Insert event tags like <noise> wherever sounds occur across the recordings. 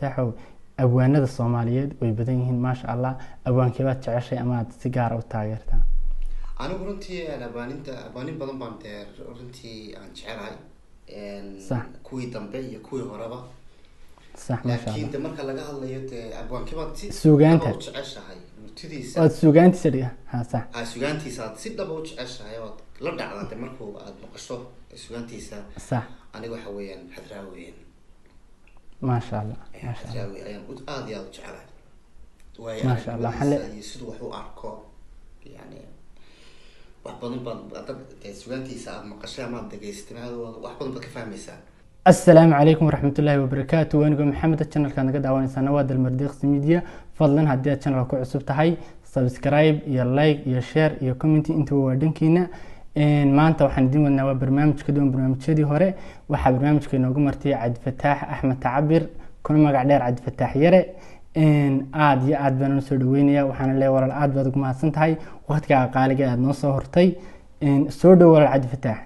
cabdifataaxow abwaanada soomaaliyeed way badan yihiin maasha allah abwaankeebaad jeceshay ama aad si gaara u taageertaa anigu runtii abaaninta abaanin badan baan dee runtii aan jecelahay. Kuwii dambe iyo kuwii horeba. Laakiin de marka laga hadlayo dee abwaankibaad si Suugaanta. jeceshahay. Murtidiisa waad suugaantiisa dhiga ha sax. Aa si dhaba u jeceshahay ood la dhacda de markuu aad maqasho sugaantiisa sax. Aniga waxa weeyaan xadraa weeyaan maasha allah maasha allah xadraa wey ayaan u- aad iyo aad u jecelahay waayo Allah, siduu wax u arko yani wax badan baad dad dee sugaantiisa aad maqashay ama aad wax badan baad ka fahmaysaa. Asalaamu calaykum waraxmatullaahi wabarakaatu waanigo maxamed channelkaad naga daawanaysaana waa dalmardeeqsi media. Fadlan haddii aad channelka ku cusub tahay subscribe iyo like iyo share iyo commenty intuba waa dhankiina maanta waxaan idin wadnaa waa barnaamij ka duwan barnaamijyadii hore. Waxaa barnaamijka inoogu martay cabdifataax axmed tacabir kuna magac dheer cabdifataax yare. Een, aad iyo aad baan u soo dhaweynaya waxaana leeyahay walaal aad baad ugu mahadsan tahay. Waqtigaa qaaliga aad noo soo hortay. Soo dhow walaal cabdifataax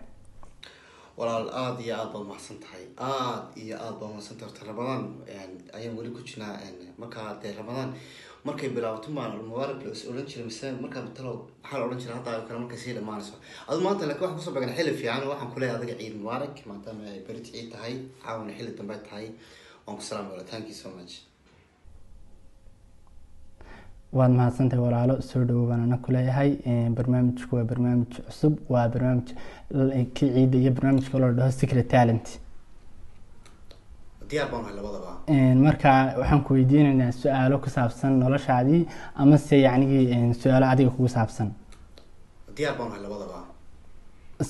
walaal aada iyo aada baad mahadsan tahay. Aada iyo aada baad mahadsan tahay horta ramadaan ayaan weli ku jirnaa markaa dee ramadaan markay bilaabato maan mubaarak is odhan jiray mise markaa talo maxaa la odhan jiray hadda kale markay sii dhamaanayso. Adu maanta laakiin waxaan ku soo beegan xilli fiican waxaan ku leeyahay adiga ciid mubaarak maadaama ay berit ciid tahay caawana xilli dambe tahay. Waan ku salaamay wala thank you so much waad mahadsantahay walaalo soo dhawow baan ana ku leeyahay. Een, barnaamijku waa barnaamij cusub waa barnaamij kii ciidda iyo barnaamijka loo dhaho secret talent. Marka waxaan ku weydiinaynaa su'aalo ku saabsan noloshaadii ama se yacnigii su'aalo adiga kugu saabsan.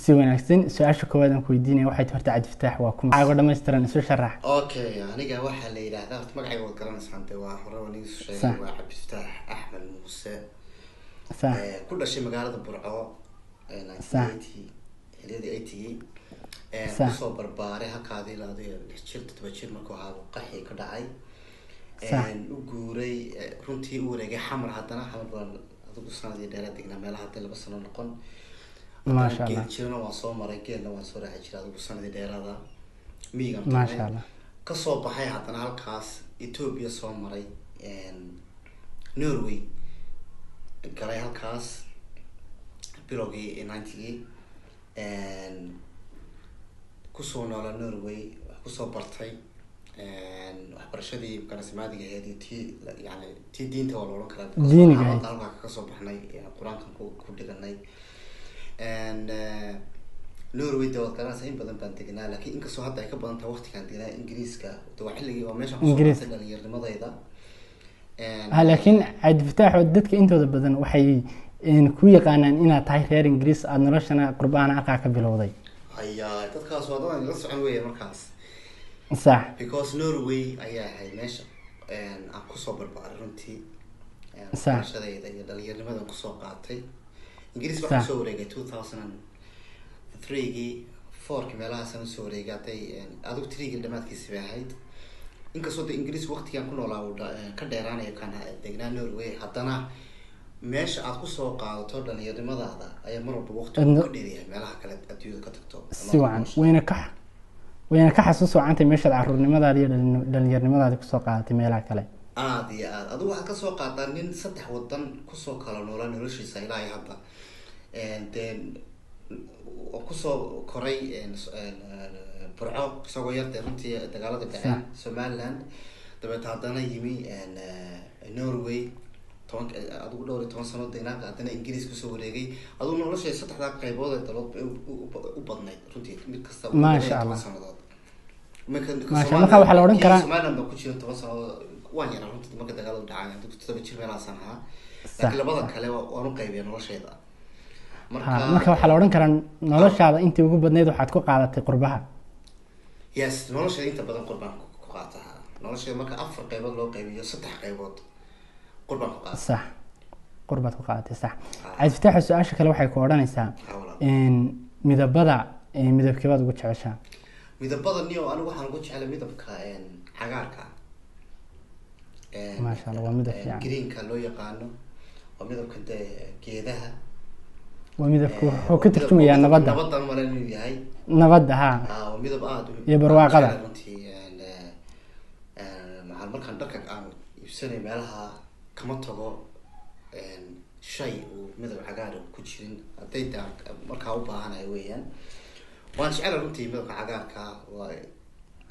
Si wanaagsan su'aasha koowaad aan ku weydiinaya waxay horta cabdifataax waa kuma caago dhammaystiran isu sharax. Okay aniga waxaa la yidhaahdaa horta magacayga waad garanaysaan dee waa hore waa Sax. sheegay waa cabdifataax axmed muuse sax Eh, ku dhashay magaalada burco xiliyadii eigii Sax. ku soo barbaaray halkaadii la adiga lix jir toddoba jir markuu ahaa qaxii ka dhacay. Sax. u guuray eh, runtii u wareegay xamar haddana xamar baa adigu sanadii dheera degnaa meelaha hadda laba sano noqon. Geed jirana waan soo maray geedna waan soo raaci jiray adigu sanadii dheerada miyigan ka soo baxay haddana halkaas ethiopia soo maray norway galay halkaas bilowgii ninetygii ku soo noola norway wax ku soo bartay waxbarashadii ganacsimaadiga ahayd iyo tii yani tii diinta waa la odhan karaa halkaa ka soo baxnay qur'aankan ku ku dhiganay. Eh, norway de waad garanaysaa in badan baan degnaa laakiin inkastoo hadda ay ka badan tahay waqtigaan degnaa ingiriiska. De waa xilligii waa meeshaan ku soo Ingiriis. bartay dhalinyaarnimadayda And, ha laakiin cabdifataax oo dadka intooda badan waxay ku yaqaanaan inaad tahay reer ingiriis aada noloshana qurbaan aqaa ka bilowday. Ayaa dadkaas waa dadan la socon weya markaas. Sax. Because norway ayaa ahayd meesha aan ku soo barbaaray runtii waxbarashadayda iyo dhalinyarnimadan ku soo qaatay. Ingiriis Sax. waxaan soo wareegay two thousand and threegii fourkii meelahaasaan u soo wareegay hadday adigu threegii dhamaadkiisi bay ahayd inkastoo de ingiriis waqtigan ku noolaa uu een, ka dheeraanayo kan degnaa norway. Haddana meesha aad ku soo qaadato dhalinyarnimadaada ayaa mar walba Adna- ka dheeryahay meelaha kale adduunyada ka tagto. Si wacan. Wayna ka wayna ka xasuus wacantay meeshaad caruurnimadaadi iyo dhalin- dhalinyarnimadaadi ku soo qaadatay meelaha kale. Aada iyo aada adigu waxaad ka soo qaadaa nin saddex wadan ku soo kala noola noloshiisa ilaa iyo hadda. Oo ku soo koray burco isagoo yar dee runtii dagaalada dhaceen somaliland. Dabeeta haddana yimi norway. Toban adigu dhowr iyo toban sano degnaanka haddana ingiriis ku soo wareegay adigu noloshay saddexdaa qaybood ee dalood u- badnayd runtii mid kasta Maasha Allah. sannadood Marka- Maasha, Somaliland- marka waxaa la odhan karaa- somaliland baa ku jira toban sannadood waan yaraa runtii marka dagaaladu dhacay adigu todoba jir meelahaasaan ahaa laakiin labada kale waa- waan u qaybiya noloshayda ha marka waxaa la odhan karaa noloshaada intii ugu badnayd waxaad ku qaadatay qurbaha yes noloshayda inta badan qurbaan ku qaataa noloshayda marka afar qaybood loo qaybiyo saddex qaybood qurbaan ku qaata sax qurbaad ku qaadatay sax cabdifataax su'aasha kale waxay ku odhanaysaa midabada een, midabkeebaad ugu jeceshaa midabada niyo anigu waxaan ugu jeclay midabka cagaarka Maasha Allah, waa midab fiican. greenka loo yaqaano waa midabka dee geedaha waa midabku Een, wuxuu ka turjumayaa midabka nabadda. Nabadda ha Iyo barwaaqada. een, eh, maxaa markaan dharka aan iibsanay meelaha kama tago shay uu midab cagaar ku jirin. Hadday daa markaa u baahanayo weeyaan. Waan jecela runtii midabka cagaarka. Waa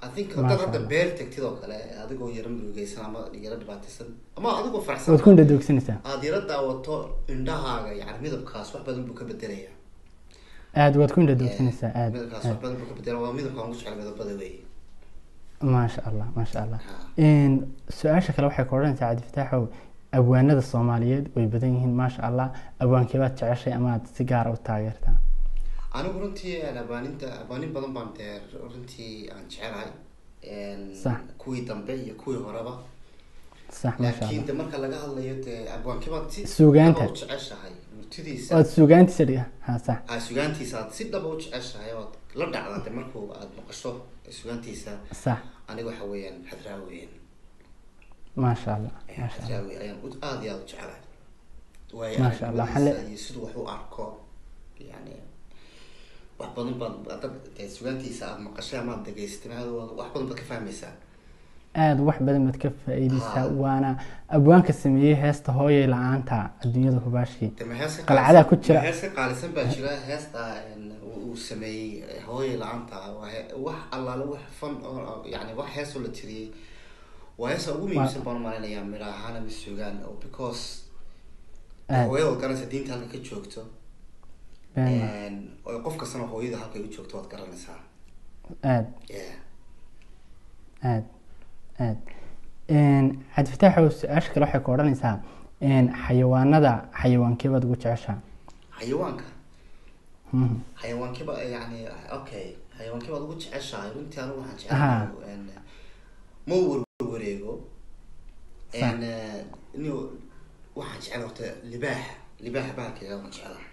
Haddaad hadda beer tegtid oo kale adigoo yara murugeysan ama yara dhibaataysan. Ama adigoo faraxsan waad ku indhadoogsanaysaa aada yara daawato indhahaaga yani midabkaas wax badan buu ka bedelaya aada waad ku indhadoogsanaysaa aada midabkaas wax badan buu ka bedelaya waa midabka aan ugu jecel midabada weeye maasha allah maasha allah. Ha. Een, su'aasha kale waxay ka odhanaysaa cabdi fataaxow abwaanada soomaaliyeed way badan yihiin maasha allah. Abwaankeebaad jeceshay ama aad si gaara u taageertaa anigu runtii een, abaaninta abaanin badan baan dee runtii aan jecelahay kuwii dambe iyo kuwii horeba. Maasha laakiin de marka laga hadlayo dee abwaankibaad si u jeceshahay murtidiisa. Waad suugaantiisa dhiga. Ha sax. Aa sugaantiisa aad si dhaba u jeceshahay ood la dhacda de markuu aad maqasho sugaantiisa sax. Aniga waxa weeyaan xadraa weeyaan maasha allah. maasha ayaan aad iyo aad u jecelahay waayo Allah, siduu wax u arko. Yani wax badan baad dad dee sugaantiisa aad maqashay ama mahadooda wax badan baad ka fahmaysaa. Aada wax badan baad ka faa-iideysaa waana abwaanka sameeyey heesta hooyay la'aanta adduunyada hubaashii qaalisan- ku jira. ma hees ka qaalisan baa jira. Heesta een, uu uu sameeyey hooyay la'aanta wax allaale wax fan oo yani wax heesoo la tiriyey waa heesa ugu muhiimsan baan umaleynayaa midha ahaan ama sugaan oo because hooyada garanaysa diinta halka ka joogto qof kastana hooyada halkay u joogto waad garanaysaa aad. Aad. Cabdi fataaxow su'aasha kale waxay ka odhanaysaa xayawaanada xayawaankeebaad ugu jeceshaa xayawaanka? Mhm. xayawaankiba yani okay. Xayawaankibaad ugu jeceshahay. Runtii anigu waxaan Aha. jecelahay ma warwareego eh, waxaan jecel horta libaaxa libaaxa bahalkeeda waan jecelahay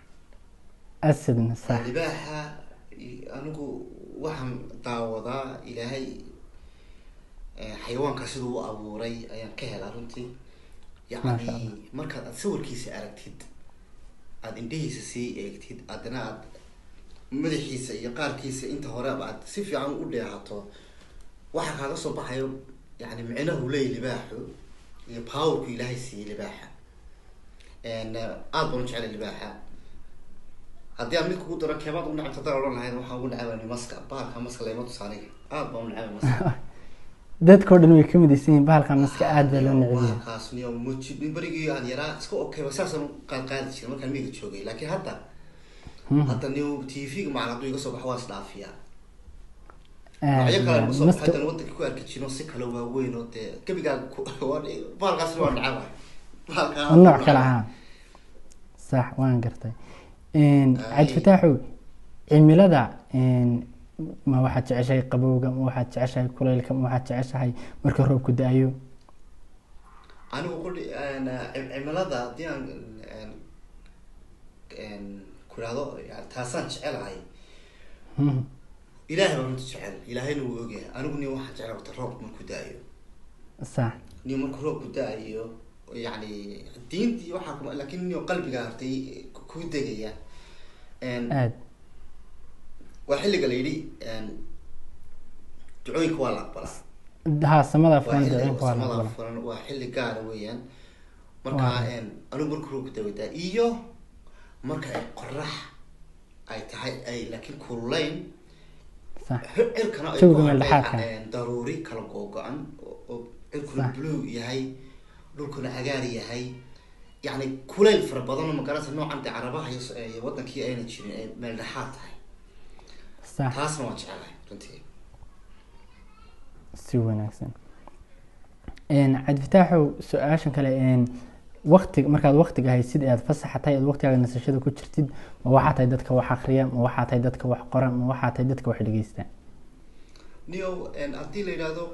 asadna sax libaaxa i- anigu waxaan daawadaa ilaahay xayawaanka siduu u abuuray ayaan ka helaa runtii yacni markaad aad sawirkiisa aragtid aada indhihiisa sii eegtid haddana aad madaxiisa iyo qaarkiisa inta horeba aad si fiican u dheehato waxa kaaga soo baxayo yani micnahu leey libaaxu iyo powerku ilaahay siiyey libaaxa Een, eh, aad baan u jeclay libaaxa haddii aan mid kugu daro keebaad u nacabta hadaan odhan lahayd waxaan ugu nacabani maska bahalka maska lama tusaaniga aad baan u nacabay maska <laughs> dadkao dhan way ka midaysan yihiin bahalka maska aada baa loo necbiya bahalkaas niyo muji berigii aan yaraa iska okayba saasaan u qaad qaadi jiray markaan miyiga joogay. Laakiin hadda hadda niyo tv-ga macalin hadduu iga soo baxo waa isdhaafiyaa magacyo kale ma soo baxo haddana wadanka ku arki jiro si kale waaweyn oo dee gebigaa bahalkaasna <laughs> waa bahalkaa nooc kale ahaa sax waan gartay cabdi fataaxow cimilada ma waxaad jeceshahay qabowga ma waxaad jeceshahay kulaylka ma waxaad jeceshahay marka roobku da'ayo? Anigu qudhi cimilada haddii aan ku ihahdo taasaan jecelahay. Mhm. ilaahay baan runta jecel ilaahayna wuu ogyahay anigu nin waxaan jecel wata roobku markuu da'ayo. Sax nin markuu roobku da'ayo yani diintii waxaa kuma laakin nin qalbiga hartay ku degaya. Waa xilliga la yidhi ducooyinka waa la aqbalaa. Haa samada furan furan waa xilli gaara weeyaan. Marka Waa. een, anigu markuu roobku dawadaa iyo marka ay qorax ay tahay ay laakiin kululayn cirkana daruuri kala googo-an oo cirkuna blue yahay dhulkuna cagaar yahay yacni kuleyl fara badan oo magaranaysa noocan dee carabaha iyo wadankii ayna jirin ay meel dhexaad tahay taasna waan jecelahay runtii si wanaagsan cabdi fataaxow su'aashan kale een, waqti markaad waqtiga haysid ee aad fasaxatay aad waqtigaaga nasashada ku jirtid ma waxaa tahay dadka wax akriya ma waxaa tahay dadka wax qora ma waxaa tahay dadka wax dhegeysta een, haddii la yidhaahdo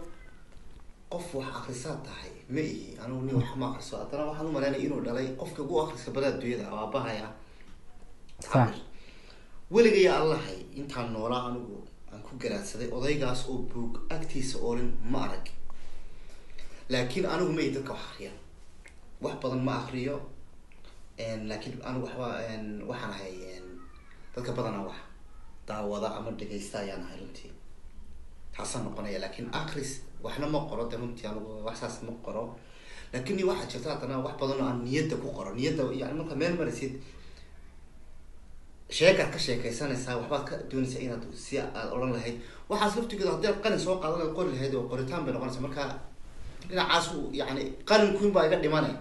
qof wax akrisaa tahay ma ihi anigu ni wax ma akriso haddana waxaan u malaynaya inuu dhalay qofka ugu akriska badan adduunyada oo aabahaya Sax. weligaya allahay intaan noolaa anigu aan ku garaadsaday odaygaas oo buug agtiisa oolin ma arag. Laakiin anigu ma ihi dadka wax akriya wax badan ma akriyo laakiin anigu waxba waxaan ahay dadka badanaa wax daawada ama dhegeysta ayaan ahay runtii. Taasaan noqonaya laakiin akris waxna ma qoro de runtii anigu wax saas ma qoro. Laakiin iyo waxaa jirta haddana wax badan oo aan niyadda ku qoro niyadda yani marka meel maraysid sheekaad ka sheekaysanaysaa waxbaad ka doonaysaa inaad si aad odhan lahayd. Waxaas laftigeeda haddii aad qalin soo qaadan qori lahayd oo qoritaan bay noqonaysaa marka dhinacaas yani qalinkuin baa iga dhimanay.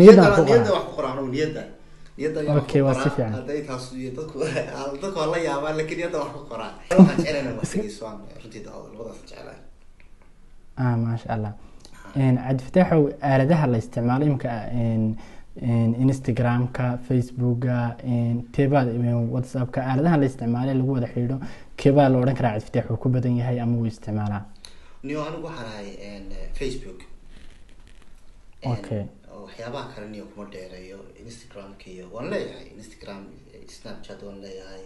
Niyadda wax ku qoraa anigu niyadda Okay, waa si fiican. dadku waa la yaabaan laakiin niyadda wax ku qoraa. Waxaan <laughs> runtii labadaas maasha allah. Cabdifataaxow aaladaha la isticmaalo imika instagramka facebooka teebaad whatsappka aaladaha la isticmaalo ee lagu wada xidhiidho keebaa la odhan karaa cabdifataax uu ku badan yahay ama uu isticmaalaa? Niyo anigu waxaan ahay facebook. Okay. waxyaabaha kale niyo kuma dheereeyo instagramka iyo waan leeyahay instagram snapchat waan leeyahay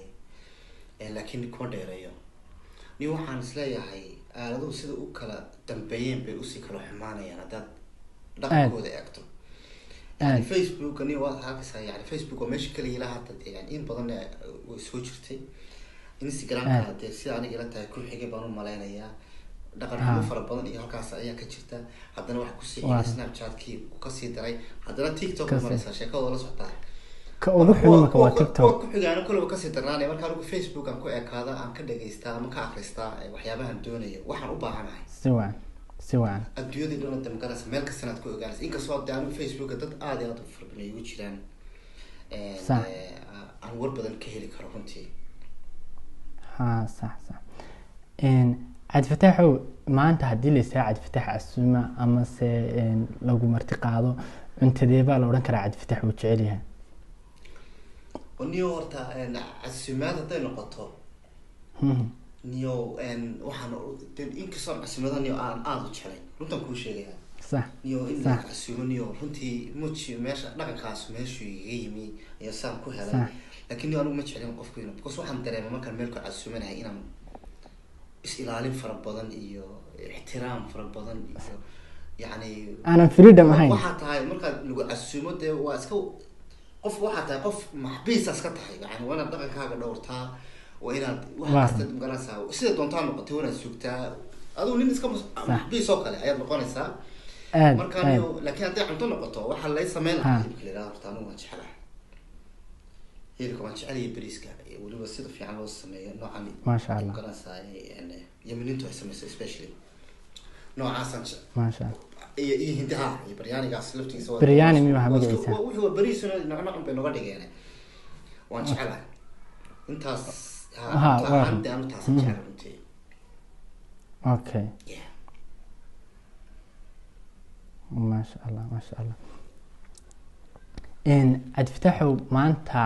laakiin kuma dheereeyo niyo waxaan is leeyahay aaladuhu sida u kala dambeeyeen bay u sii kala xumaanayaan haddaad dhaqankooda eegto. Yani Aad. facebook niyo waad arkaysaa yani facebook waa meesha kaliya ilaa hadda dee yani in badan way soo jirtay. Instagramka dee sida aniga ila tahay ku xigay baan u malaynayaa. Dhaqan xumo fara badan iyo halkaas ayaa ka jirta. Haddana wax ku sii xigay snapchatkii ka sii daray. Haddana tiktok maraysaa sheekadooda la socotaa ka ugu xun imika waa tiktok. ku xigaana kolaba ka sii darnaanaya marka anigu facebook aan ku ekaada aan ka dhageystaa ama ka akristaa waxyaabahan doonayo waxaan u baahanahay. Si wacan si wacan adduunyadii dhan de magaraysa meel kastana aad ku ogaanaysa. Inkastoo de anigu facebooka dad aad iyo aad u fara badan igu jiraan Sax. aan war badan ka heli karo runtii. Ha sax sax. Cabdifataaxow maanta haddii la yidhaha cabdifataax asuma amase lagu marti qaado cuntadeebaa la odhan karaa cabdifataax uu jecel yahay. oo niyo horta casuumaad hadday noqoto. Mhm. niyo waxaan inkastoo casuumada niyo aan aada u jeclayn. Runtaan kuu sheegaya sax niyo in la casuumo niyo runtii muji meesha dhaqankaas meeshuu iga yimi iyo saan ku helay. Sax. laakiin niyo anigu ma jeclin qofku inuu because waxaan dareema markaan meel ku casuumanahay inaan is ilaalin fara badan iyo ixtiraam fara badan iyo yacni aanan freedom ahayn. Waxaa tahay markaad lagu casuumo dee waa iska qof waxaa tahay qof maxbiisa iska tahay yani waa inaad dhaqankaaga dhowrtaa waa inaad wax Waa. kasta ma garanaysaa sida doontaa noqotay waa inaad sugtaa adigu nin iska maxbiis oo kale ayaad noqonaysaa. Marka laakiin hadday cunto noqoto waxaa lay sameyn lahaa Ha. hilibka yidhahdo horta anigu waan jeclahay hilibka waan jecel iyo weliba sida fiican loo sameeyo noocan Maasha Allah. ma garanaysaa ay sameyso especially. Noocaasaan jecel allah iyo iyo hindiha iyo baryaanigaas laftigiisa waa- Baryaani magaciisa? waa- wuxuu bariisuna nocnocon bay noga dhigeen waan jecelahay intaas anu jecel runtii. Okay. Maasha allah maasha allah. Cabdifataaxow maanta